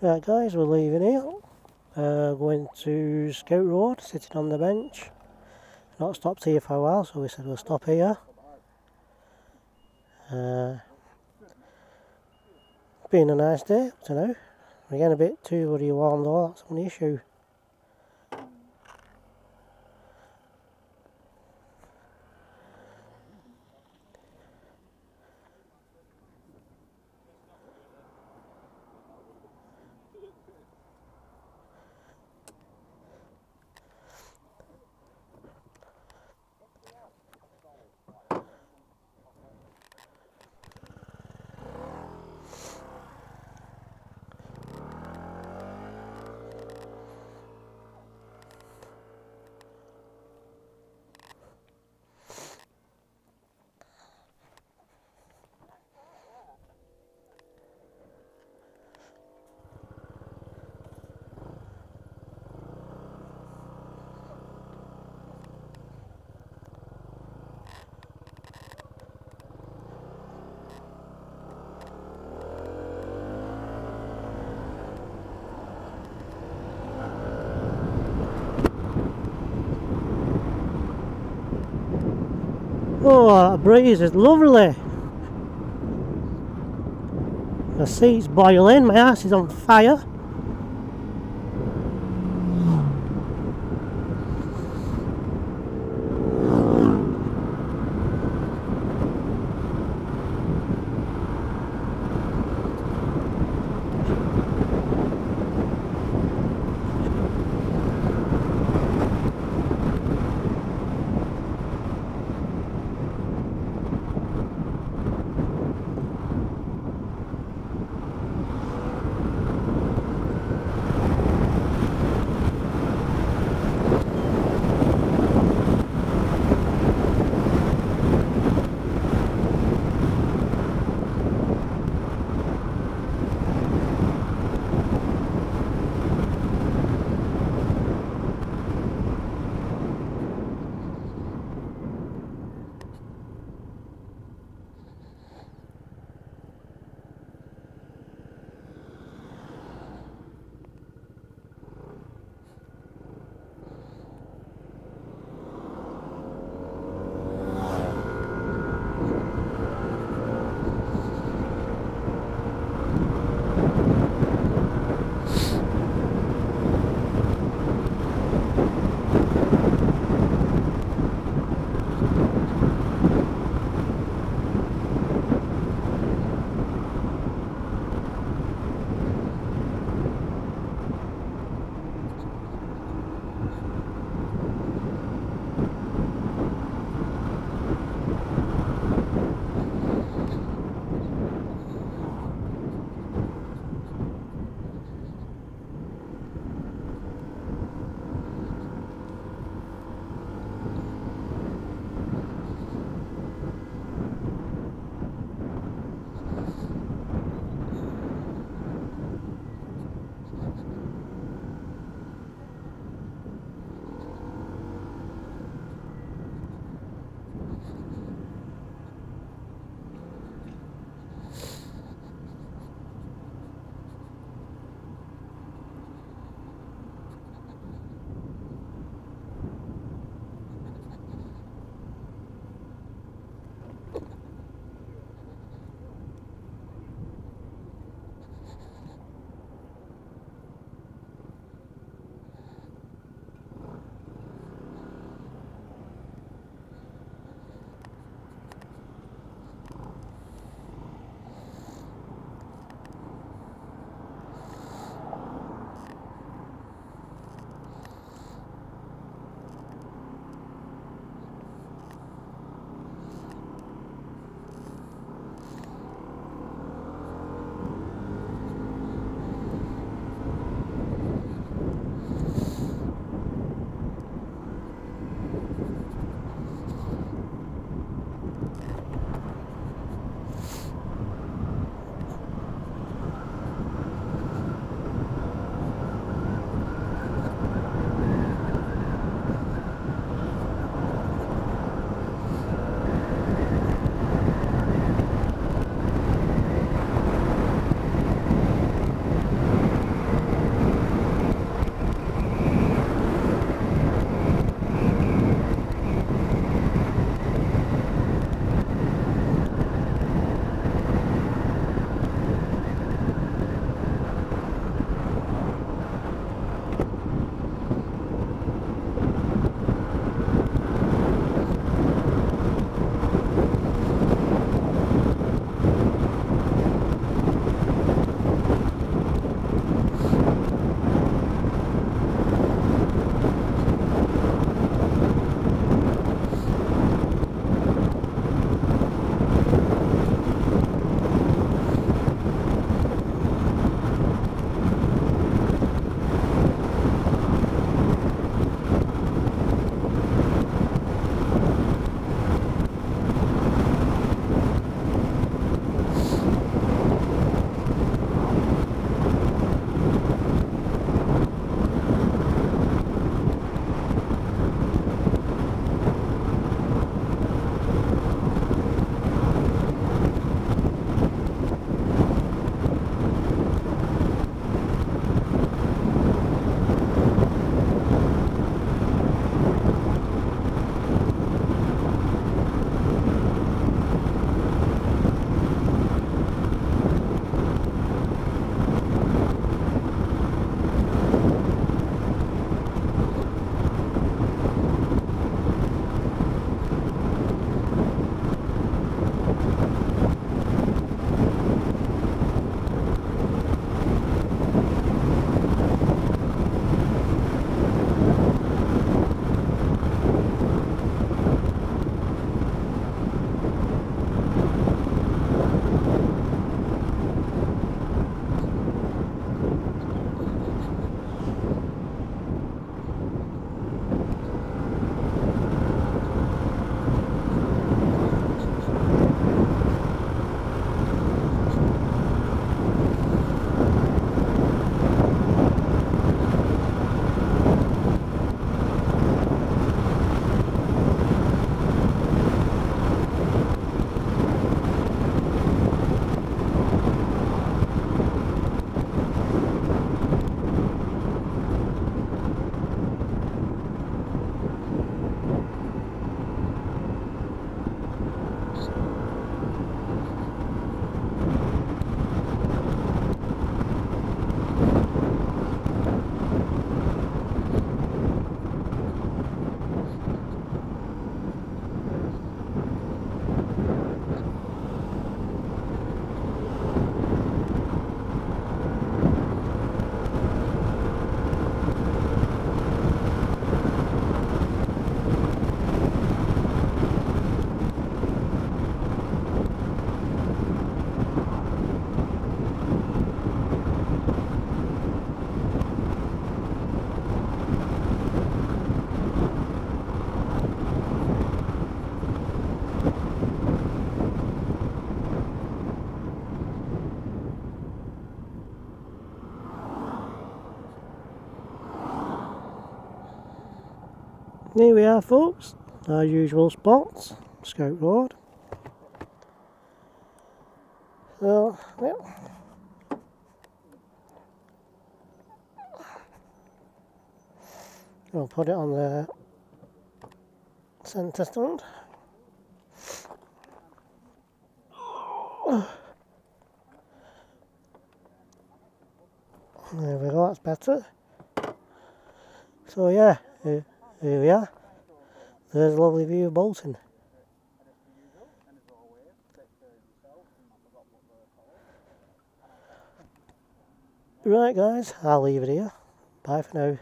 Right guys, we're leaving here. Uh, going to Scout Road, sitting on the bench. Not stopped here for a while, so we said we'll stop here. Uh, been a nice day, I don't know. We're getting a bit too bloody warm though, that's one issue. Oh, uh, that breeze is lovely. The seat's boiling, my ass is on fire. Here we are folks, our usual spots, Scout Road. So, well, We'll put it on the centre stand. There we go, that's better. So yeah, here we are. There's a lovely view of Bolton. Right guys, I'll leave it here. Bye for now.